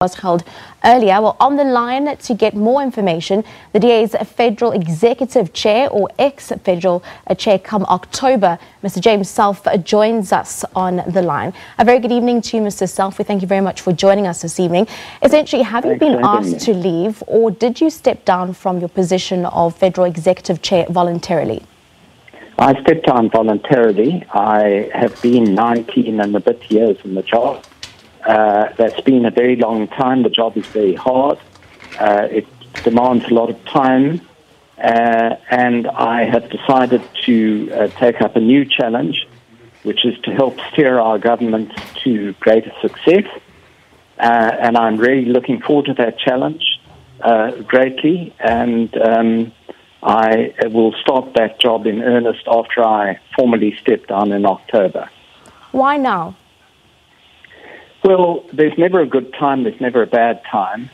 was held earlier. Well, on the line to get more information, the DA's Federal Executive Chair or ex-Federal uh, Chair come October, Mr. James Selfe joins us on the line. A very good evening to you, Mr. Selfe. We thank you very much for joining us this evening. Essentially, have you been asked to leave or did you step down from your position of Federal Executive Chair voluntarily? I stepped down voluntarily. I have been 19 and a bit years in the job. Uh, that's been a very long time. The job is very hard. Uh, it demands a lot of time. Uh, and I have decided to uh, take up a new challenge, which is to help steer our government to greater success. Uh, and I'm really looking forward to that challenge greatly. And um, I will start that job in earnest after I formally step down in October. Why now? Well, there's never a good time, there's never a bad time.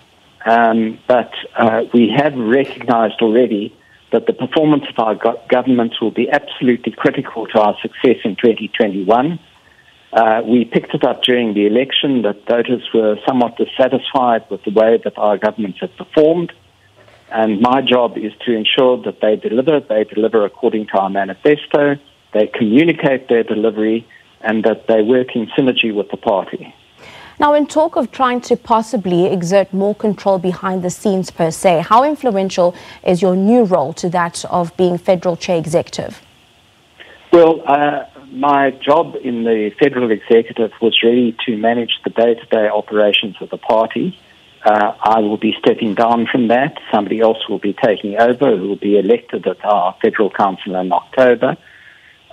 Um, but uh, we have recognized already that the performance of our go- governments will be absolutely critical to our success in 2021. Uh, we picked it up during the election that voters were somewhat dissatisfied with the way that our governments have performed. And my job is to ensure that they deliver, they deliver according to our manifesto, they communicate their delivery, and that they work in synergy with the party. Now, in talk of trying to possibly exert more control behind the scenes per se, how influential is your new role to that of being federal chair executive? Well, uh, my job in the federal executive was really to manage the day-to-day operations of the party. Uh, I will be stepping down from that. Somebody else will be taking over who will be elected at our federal council in October.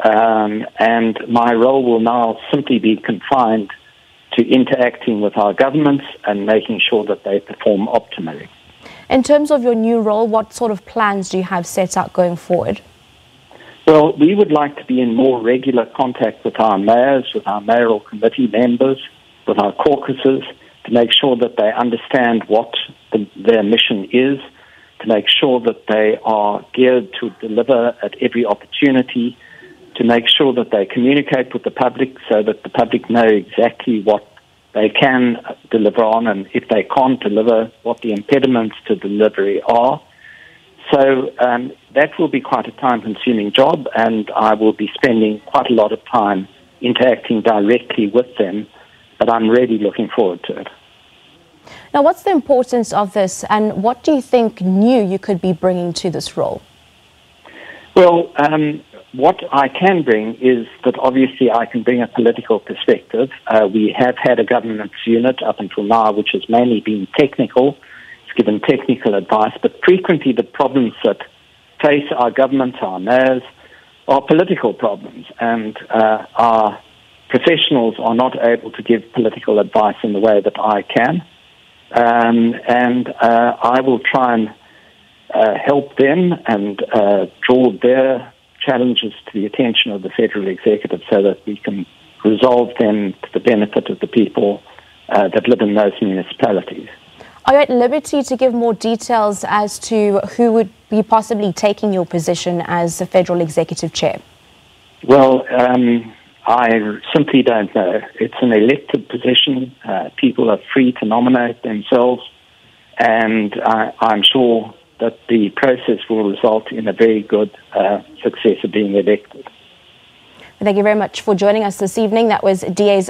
Um, and my role will now simply be confined to interacting with our governments and making sure that they perform optimally. In terms of your new role, what sort of plans do you have set out going forward? Well, we would like to be in more regular contact with our mayors, with our mayoral committee members, with our caucuses, to make sure that they understand what the, their mission is, to make sure that they are geared to deliver at every opportunity, to make sure that they communicate with the public so that the public know exactly what they can deliver on and if they can't deliver, what the impediments to delivery are. So um, that will be quite a time consuming job, and I will be spending quite a lot of time interacting directly with them, but I'm really looking forward to it. Now, what's the importance of this, and what do you think new you could be bringing to this role? Well, um, what I can bring is that obviously I can bring a political perspective. Uh, we have had a governance unit up until now, which has mainly been technical. It's given technical advice, but frequently the problems that face our government, our mayors, are political problems, and uh, our professionals are not able to give political advice in the way that I can. Um, and uh, I will try and uh, help them and uh, draw their challenges to the attention of the federal executive so that we can resolve them to the benefit of the people uh, that live in those municipalities. Are you at liberty to give more details as to who would be possibly taking your position as the federal executive chair? Well, um, I simply don't know. It's an elected position. Uh, people are free to nominate themselves, and I, I'm sure that the process will result in a very good uh, success of being elected. Thank you very much for joining us this evening. That was DA's